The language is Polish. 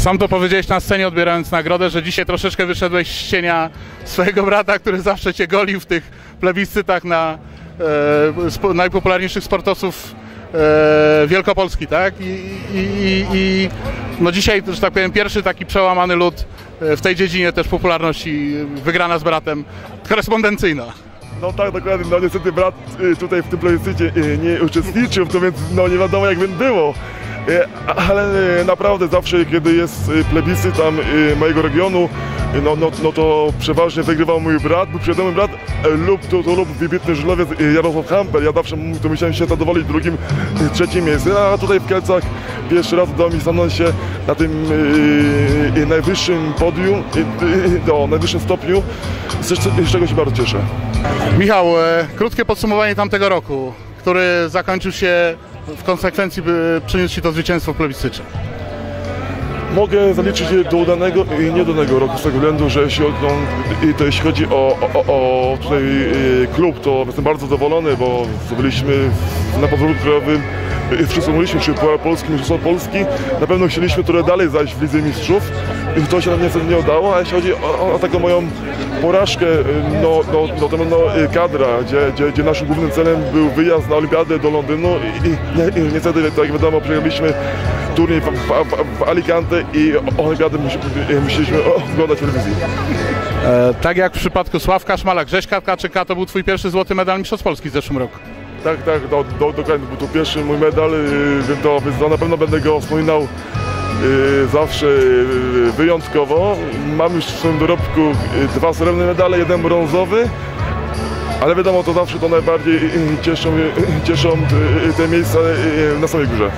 Sam to powiedziałeś na scenie odbierając nagrodę, że dzisiaj troszeczkę wyszedłeś z cienia swojego brata, który zawsze cię golił w tych plebiscytach na e, spo, najpopularniejszych sportowców e, Wielkopolski, tak? I, i, i, i no dzisiaj, że tak powiem, pierwszy taki przełamany lód e, w tej dziedzinie też popularności, wygrana z bratem, korespondencyjna. No tak, dokładnie. No niestety brat y, tutaj w tym plebiscycie nie uczestniczył, to więc no nie wiadomo jak by było. Y, Ale y, naprawdę zawsze, kiedy jest y, plebiscyt tam mojego regionu, no, no, no to przeważnie wygrywał mój brat, był przyjemny brat lub to, to lub wybitny żużlowiec y, Jarosław Hamper. Ja zawsze to musiałem się zadowolić drugim, trzecim miejscem, a tutaj w Kielcach pierwszy raz udało mi stanąć się na tym y, y, najwyższym podium, y, y, no, najwyższym stopniu, z, z czego się bardzo cieszę. Michał, e, krótkie podsumowanie tamtego roku, który zakończył się w konsekwencji, by przyniósł Ci to zwycięstwo w plebiscycie. Mogę zaliczyć do udanego i niedodanego roku z tego względu, że jeśli, no, to jeśli chodzi o, o, o tutaj y, klub, to jestem bardzo zadowolony, bo zdobyliśmy w- na podwórku krajowym y, wszyscy mówiliśmy, czy Puchar Polski. Na pewno chcieliśmy trochę dalej zajść w Lidze Mistrzów. To się nam niestety nie udało, a jeśli chodzi o, o taką moją porażkę, y, no, no, no no, y, kadra, gdzie, gdzie, gdzie naszym głównym celem był wyjazd na Olimpiadę do Londynu i, i, i niestety, tak jak wiadomo, przegraliśmy turniej w, w, w Alicante i Olimpiadę musi- musieliśmy oglądać w telewizji. E, tak jak w przypadku Sławka Szmala, Grześka Tkaczyka, to był Twój pierwszy złoty medal Mistrzostw Polski w zeszłym roku. Tak, tak, do, do, dokładnie, był to pierwszy mój medal, yy, więc to, więc na pewno będę go wspominał yy, zawsze yy, wyjątkowo. Mam już w swoim dorobku dwa srebrne medale, jeden brązowy, ale wiadomo, to zawsze to najbardziej cieszą, cieszą te miejsca na samej górze.